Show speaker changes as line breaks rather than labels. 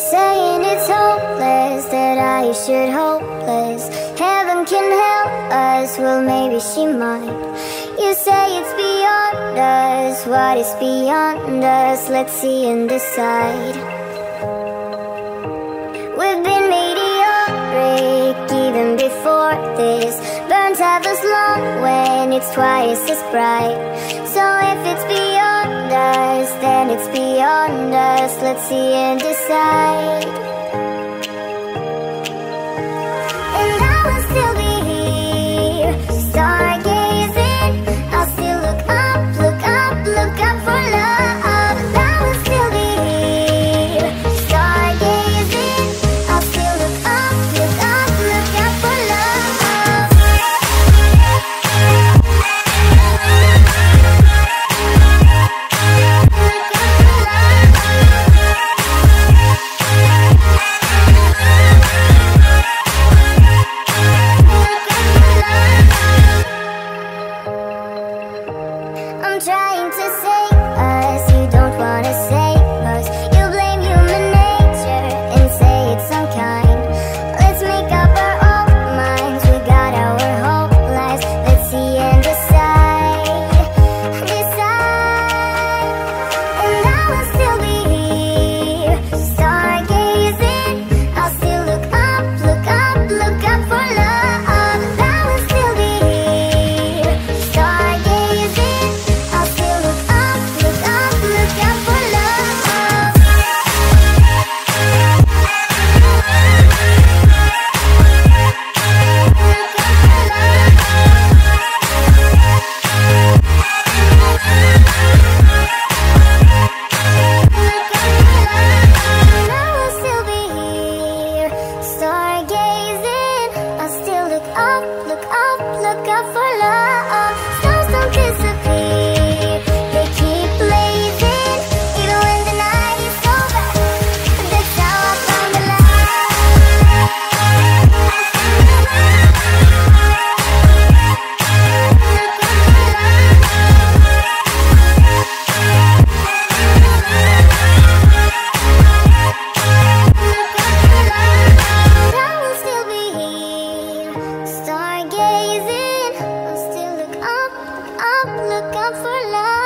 saying it's hopeless that I should hopeless. Heaven can help us, well maybe she might. You say it's beyond us, what is beyond us? Let's see and decide. We've been meteoric even before this. Burns have us long when it's twice as bright. So if it's beyond us, then it's beyond us. Let's see and decide. for love.